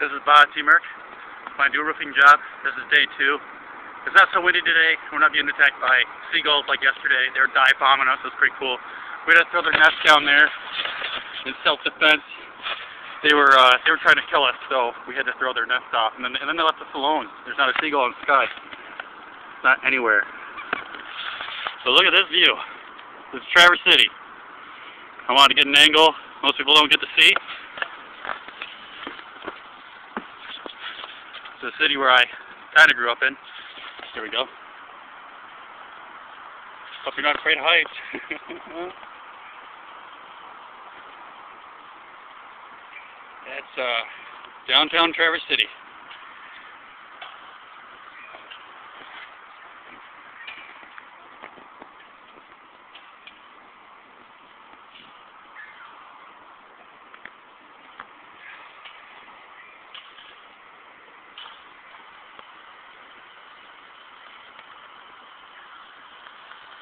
This is Bob T. Merck. My new roofing job. This is day two. It's not so windy today. We're not being attacked by seagulls like yesterday. They were dive bombing us. It pretty cool. We had to throw their nest down there in self-defense. They were uh, they were trying to kill us, so we had to throw their nest off, and then and then they left us alone. There's not a seagull in the sky. Not anywhere. So look at this view. This is Traverse City. I wanted to get an angle most people don't get to see. The city where I kind of grew up in. Here we go. Hope you're not afraid of heights. That's uh, downtown Traverse City.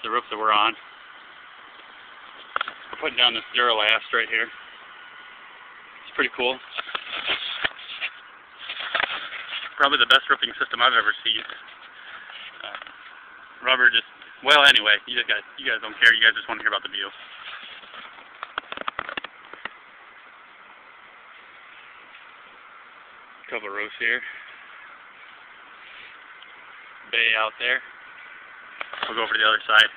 The roof that we're on. We're putting down this Duro-Last right here. It's pretty cool. Probably the best roofing system I've ever seen. Uh, rubber just, well anyway, you guys, you guys don't care, you guys just want to hear about the view. Couple roofs here. Bay out there. We'll go over to the other side.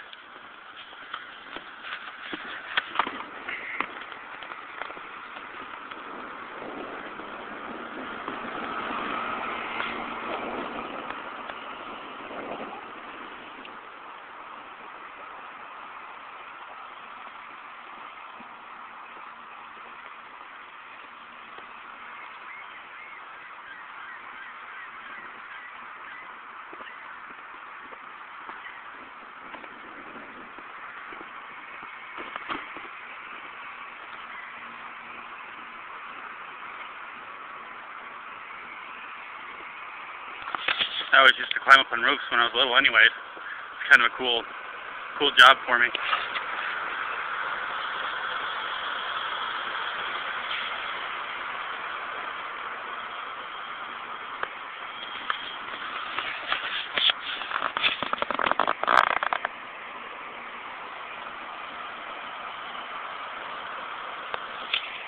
I always used to climb up on roofs when I was little anyway. It's kind of a cool, cool job for me.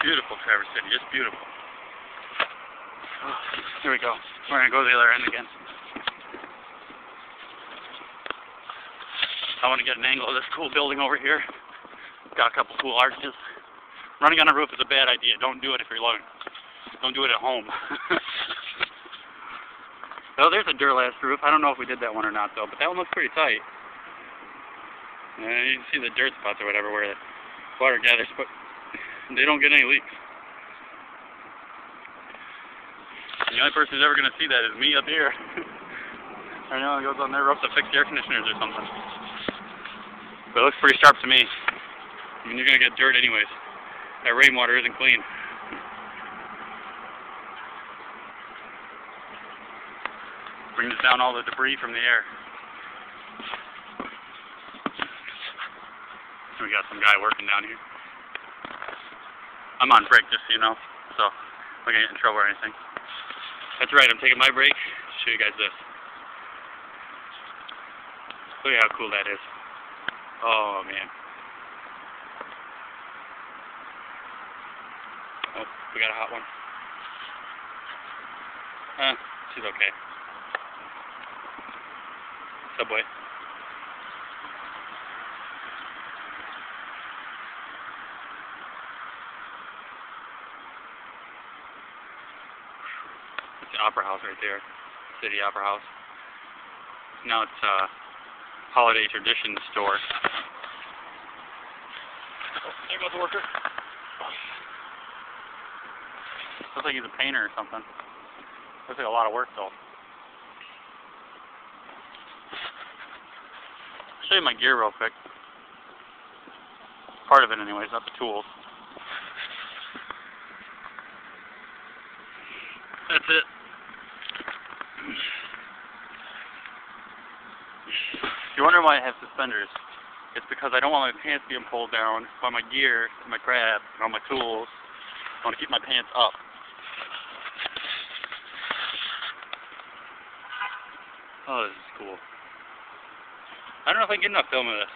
Beautiful Traverse City, just beautiful. Here we go. We're going to go to the other end again. I want to get an angle of this cool building over here. Got a couple cool arches. Running on a roof is a bad idea. Don't do it if you're alone. Don't do it at home. oh, there's a Duro-Last roof. I don't know if we did that one or not, though, but that one looks pretty tight. And you can see the dirt spots or whatever where the water gathers, but they don't get any leaks. The only person who's ever going to see that is me up here. I know it goes on their roof to fix the air conditioners or something. But it looks pretty sharp to me. I mean, you're going to get dirt anyways. That rainwater isn't clean. Brings down all the debris from the air. We got some guy working down here. I'm on break, just so you know. So, I'm not going to get in trouble or anything. That's right, I'm taking my break. Show you guys this. Look at how cool that is. Oh, man. Oh, we got a hot one. Uh, she's okay. Subway. It's the Opera House right there. City Opera House. Now it's uh holiday tradition store. Oh, there goes the worker. Looks like he's a painter or something. Looks like a lot of work though. I'll show you my gear real quick. Part of it anyways, not the tools. That's it. you're wondering why I have suspenders. It's because I don't want my pants being pulled down by my gear and my grab and all my tools. I want to keep my pants up. Oh, this is cool. I don't know if I can get enough film of this.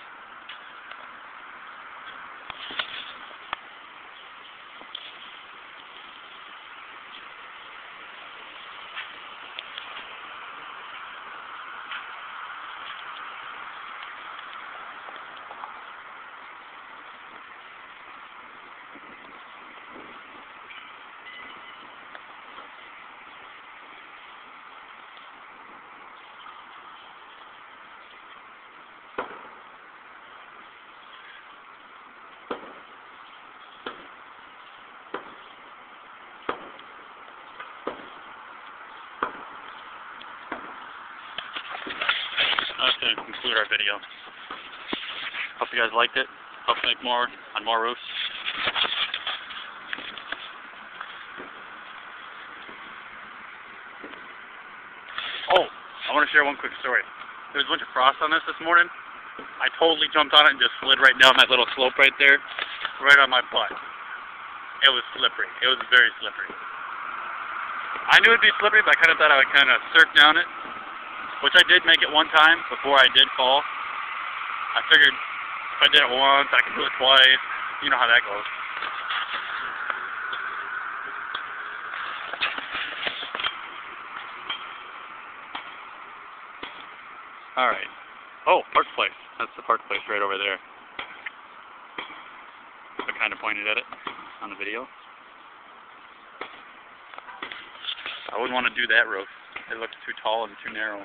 That's going to conclude our video. Hope you guys liked it. Hope to make more on more roofs. Oh, I want to share one quick story. There was a bunch of frost on this this morning. I totally jumped on it and just slid right down that little slope right there, right on my butt. It was slippery. It was very slippery. I knew it'd be slippery, but I kind of thought I would kind of surf down it, which I did make it one time before I did fall. I figured if I did it once, I could do it twice. You know how that goes. All right. Oh, Park Place. That's the Park Place right over there. I kind of pointed at it on the video. I wouldn't want to do that roof. It looks too tall and too narrow.